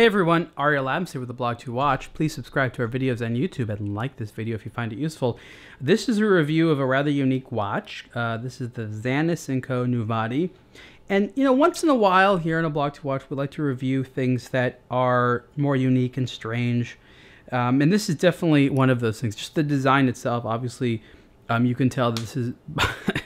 Hey everyone, Ariel Adams here with the blog to watch. Please subscribe to our videos on YouTube and like this video if you find it useful. This is a review of a rather unique watch. Uh, this is the Zanis & Co. Nuvati. And you know, once in a while here on a blog to watch, we like to review things that are more unique and strange. Um, and this is definitely one of those things. Just the design itself, obviously, um, you can tell this is,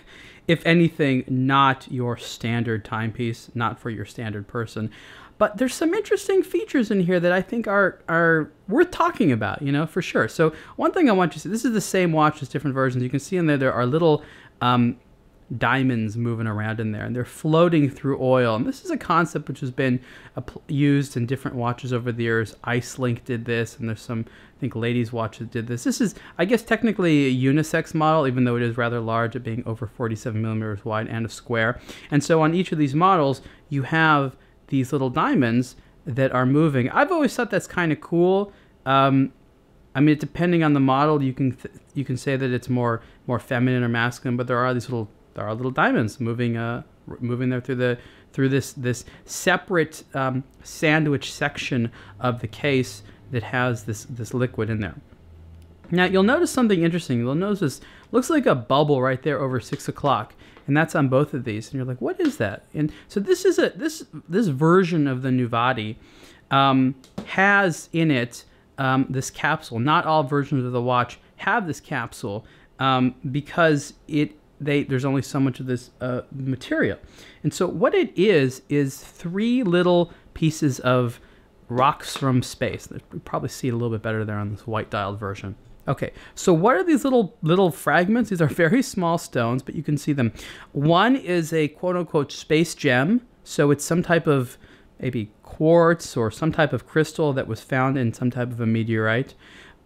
if anything, not your standard timepiece, not for your standard person. But there's some interesting features in here that I think are are worth talking about, you know, for sure. So one thing I want you to see, this is the same watch, as different versions. You can see in there there are little um, diamonds moving around in there, and they're floating through oil. And this is a concept which has been used in different watches over the years. Icelink did this, and there's some, I think, ladies' watches did this. This is, I guess, technically a unisex model, even though it is rather large, it being over 47 millimeters wide and a square. And so on each of these models, you have these little diamonds that are moving. I've always thought that's kind of cool. Um, I mean, depending on the model, you can you can say that it's more more feminine or masculine, but there are these little there are little diamonds moving uh moving there through the through this this separate um, sandwich section of the case that has this this liquid in there. Now you'll notice something interesting. You'll notice this looks like a bubble right there over six o'clock and that's on both of these. And you're like, what is that? And so this is a this this version of the Nuvati um, has in it um, this capsule. Not all versions of the watch have this capsule um, because it they there's only so much of this uh, material. And so what it is is three little pieces of rocks from space. You probably see it a little bit better there on this white dialed version. Okay, so what are these little little fragments? These are very small stones, but you can see them. One is a quote unquote space gem, so it's some type of maybe quartz or some type of crystal that was found in some type of a meteorite.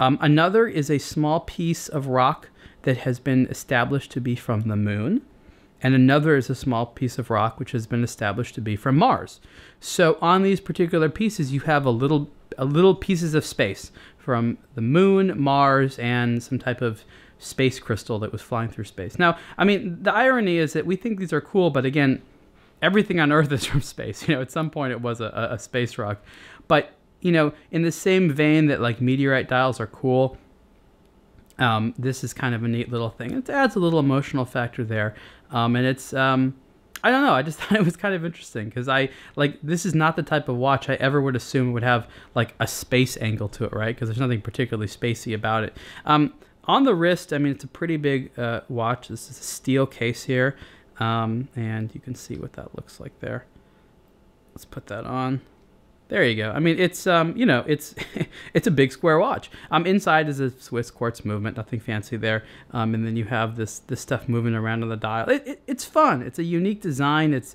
Um, another is a small piece of rock that has been established to be from the moon. And another is a small piece of rock which has been established to be from Mars. So on these particular pieces, you have a little, a little pieces of space from the moon, Mars, and some type of space crystal that was flying through space. Now, I mean, the irony is that we think these are cool, but again, everything on Earth is from space. You know, at some point it was a, a space rock. But, you know, in the same vein that like meteorite dials are cool, um, this is kind of a neat little thing. It adds a little emotional factor there. Um, and it's, um, I don't know. I just thought it was kind of interesting because I like this is not the type of watch I ever would assume would have like a space angle to it, right? Because there's nothing particularly spacey about it. Um, on the wrist, I mean, it's a pretty big uh, watch. This is a steel case here, um, and you can see what that looks like there. Let's put that on. There you go. I mean, it's um, you know, it's it's a big square watch. Um, inside is a Swiss quartz movement, nothing fancy there. Um, and then you have this this stuff moving around on the dial. It, it, it's fun. It's a unique design. It's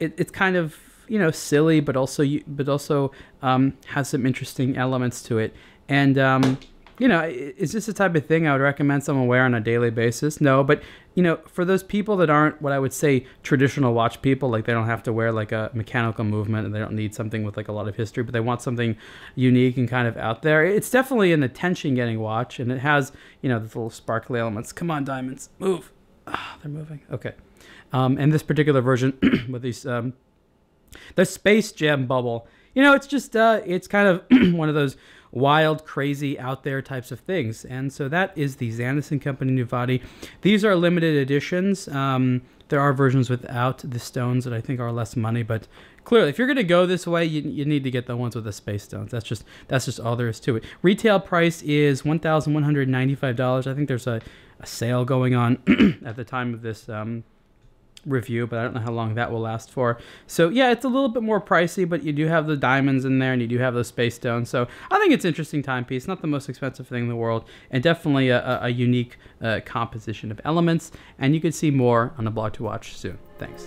it, it's kind of you know silly, but also you but also um, has some interesting elements to it. And um, you know, is this the type of thing I would recommend someone wear on a daily basis? No, but you know, for those people that aren't what I would say traditional watch people, like they don't have to wear like a mechanical movement and they don't need something with like a lot of history, but they want something unique and kind of out there. It's definitely an attention getting watch and it has, you know, the little sparkly elements. Come on, diamonds, move. Ah, they're moving. Okay. Um, and this particular version with these, um, the Space Gem bubble, you know, it's just, uh, it's kind of one of those wild, crazy, out there types of things. And so that is the Zanis Company Nuvati. These are limited editions. Um, there are versions without the stones that I think are less money, but clearly, if you're going to go this way, you, you need to get the ones with the space stones. That's just that's just all there is to it. Retail price is one thousand one hundred ninety-five dollars. I think there's a, a sale going on at the time of this um, review, but I don't know how long that will last for. So yeah, it's a little bit more pricey, but you do have the diamonds in there and you do have the space stones. So I think it's interesting timepiece. Not the most expensive thing in the world, and definitely a, a unique uh, composition of elements. And you can see more on the blog to watch soon. Thanks.